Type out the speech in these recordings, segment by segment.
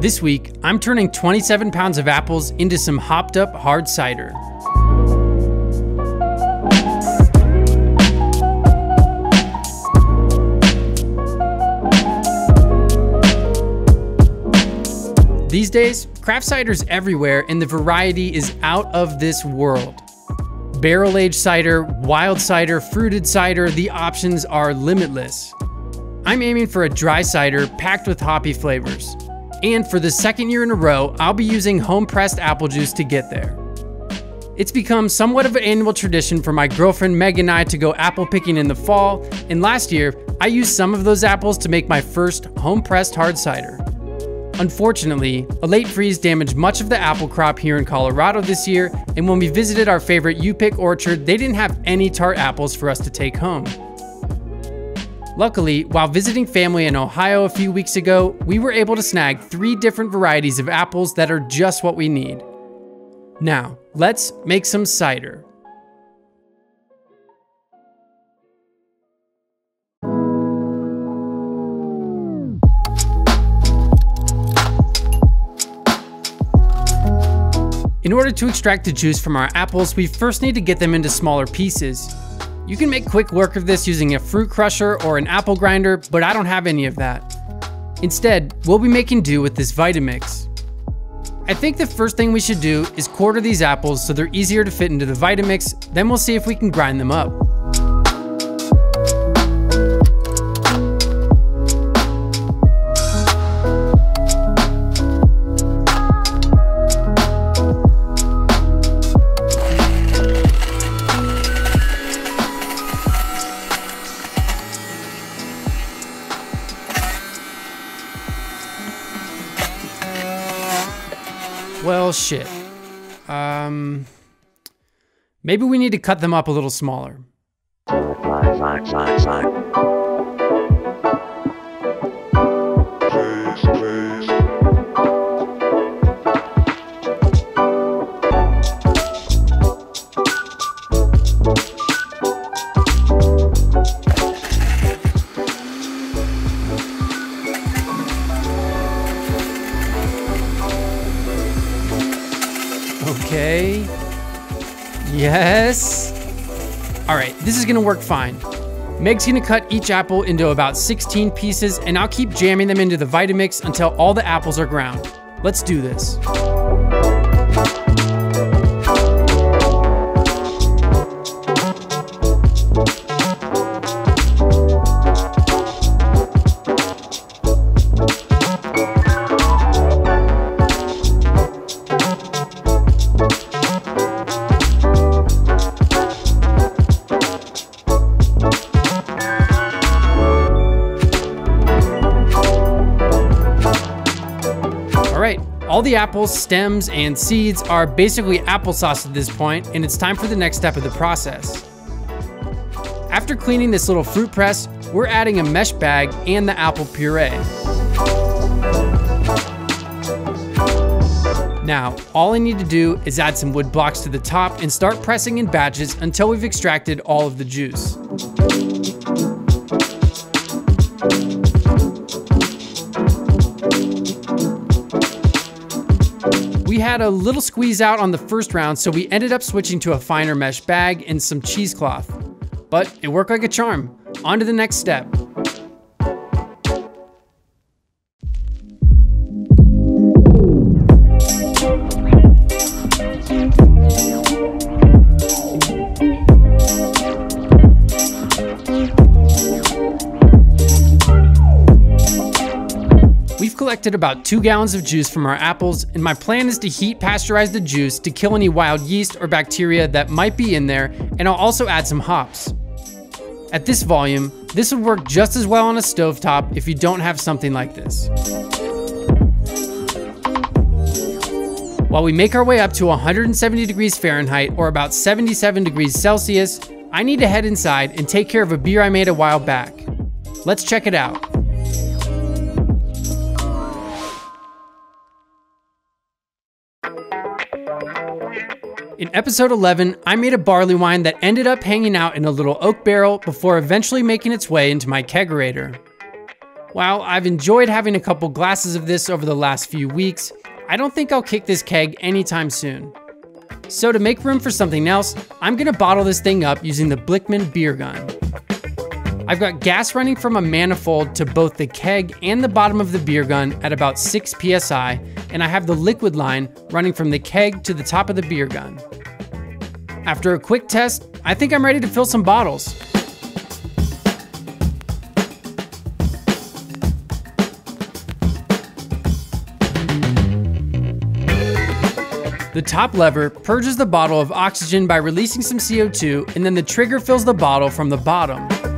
This week, I'm turning 27 pounds of apples into some hopped up hard cider. These days, craft cider's everywhere and the variety is out of this world. Barrel aged cider, wild cider, fruited cider, the options are limitless. I'm aiming for a dry cider packed with hoppy flavors. And for the second year in a row, I'll be using home pressed apple juice to get there. It's become somewhat of an annual tradition for my girlfriend Meg and I to go apple picking in the fall, and last year, I used some of those apples to make my first home pressed hard cider. Unfortunately, a late freeze damaged much of the apple crop here in Colorado this year, and when we visited our favorite U-Pick orchard, they didn't have any tart apples for us to take home. Luckily, while visiting family in Ohio a few weeks ago, we were able to snag three different varieties of apples that are just what we need. Now, let's make some cider. In order to extract the juice from our apples, we first need to get them into smaller pieces. You can make quick work of this using a fruit crusher or an apple grinder, but I don't have any of that. Instead, we'll be making do with this Vitamix. I think the first thing we should do is quarter these apples so they're easier to fit into the Vitamix, then we'll see if we can grind them up. Shit. Um, maybe we need to cut them up a little smaller. Okay. Yes. All right, this is gonna work fine. Meg's gonna cut each apple into about 16 pieces and I'll keep jamming them into the Vitamix until all the apples are ground. Let's do this. All the apples, stems, and seeds are basically applesauce at this point, and it's time for the next step of the process. After cleaning this little fruit press, we're adding a mesh bag and the apple puree. Now, all I need to do is add some wood blocks to the top and start pressing in batches until we've extracted all of the juice. Had a little squeeze out on the first round, so we ended up switching to a finer mesh bag and some cheesecloth. But it worked like a charm. On to the next step. Collected about two gallons of juice from our apples, and my plan is to heat pasteurize the juice to kill any wild yeast or bacteria that might be in there, and I'll also add some hops. At this volume, this would work just as well on a stovetop if you don't have something like this. While we make our way up to 170 degrees Fahrenheit or about 77 degrees Celsius, I need to head inside and take care of a beer I made a while back. Let's check it out. In episode 11, I made a barley wine that ended up hanging out in a little oak barrel before eventually making its way into my kegerator. While I've enjoyed having a couple glasses of this over the last few weeks, I don't think I'll kick this keg anytime soon. So to make room for something else, I'm gonna bottle this thing up using the Blichmann beer gun. I've got gas running from a manifold to both the keg and the bottom of the beer gun at about 6 psi, and I have the liquid line running from the keg to the top of the beer gun. After a quick test, I think I'm ready to fill some bottles. The top lever purges the bottle of oxygen by releasing some CO2, and then the trigger fills the bottle from the bottom.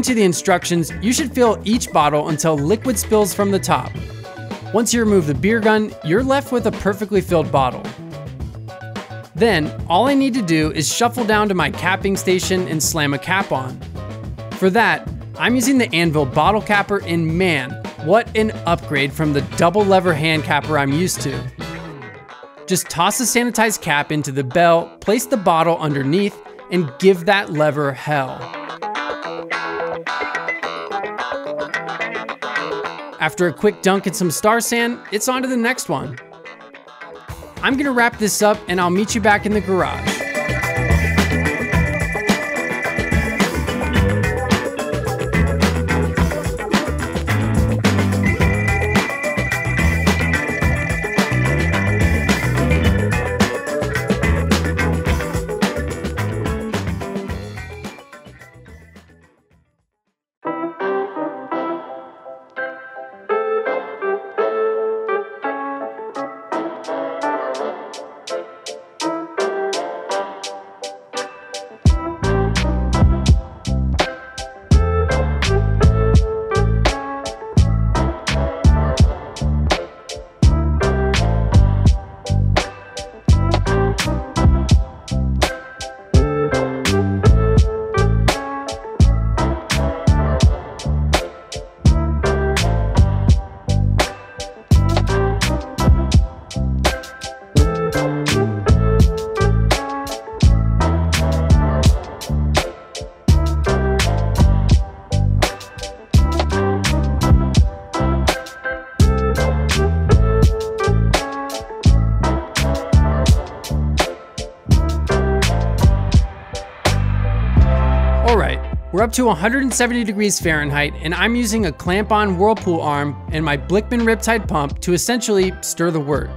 According to the instructions, you should fill each bottle until liquid spills from the top. Once you remove the beer gun, you're left with a perfectly filled bottle. Then, all I need to do is shuffle down to my capping station and slam a cap on. For that, I'm using the Anvil bottle capper and man, what an upgrade from the double lever hand capper I'm used to. Just toss the sanitized cap into the bell, place the bottle underneath, and give that lever hell. After a quick dunk in some Star San, it's on to the next one. I'm gonna wrap this up and I'll meet you back in the garage. We're up to 170 degrees Fahrenheit and I'm using a clamp-on whirlpool arm and my Blichmann Riptide pump to essentially stir the wort.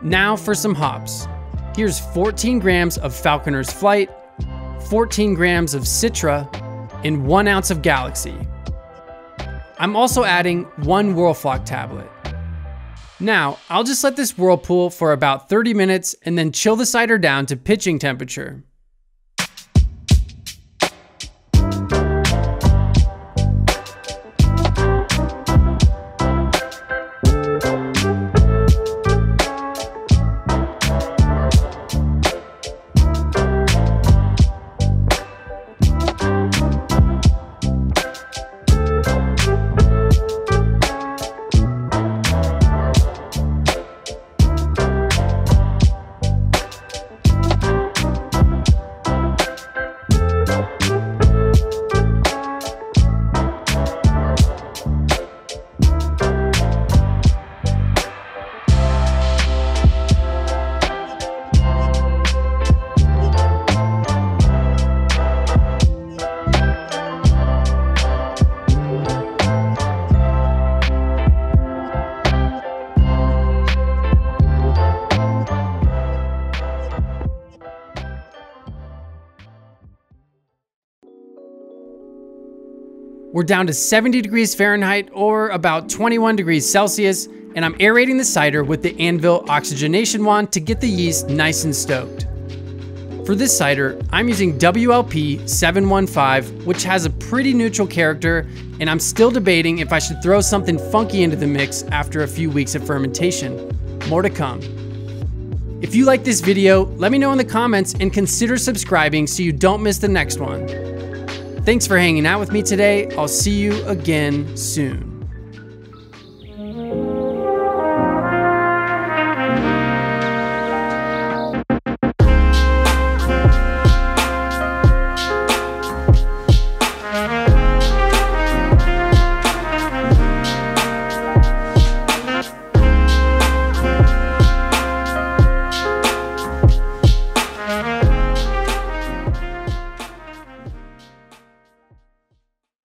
Now for some hops. Here's 14 grams of Falconer's Flight, 14 grams of Citra, and 1 ounce of Galaxy. I'm also adding one Whirlfloc tablet. Now, I'll just let this whirlpool for about 30 minutes and then chill the cider down to pitching temperature. We're down to 70 degrees Fahrenheit or about 21 degrees Celsius, and I'm aerating the cider with the Anvil oxygenation wand to get the yeast nice and stoked. For this cider, I'm using WLP 715, which has a pretty neutral character, and I'm still debating if I should throw something funky into the mix after a few weeks of fermentation. More to come. If you like this video, let me know in the comments and consider subscribing so you don't miss the next one. Thanks for hanging out with me today. I'll see you again soon.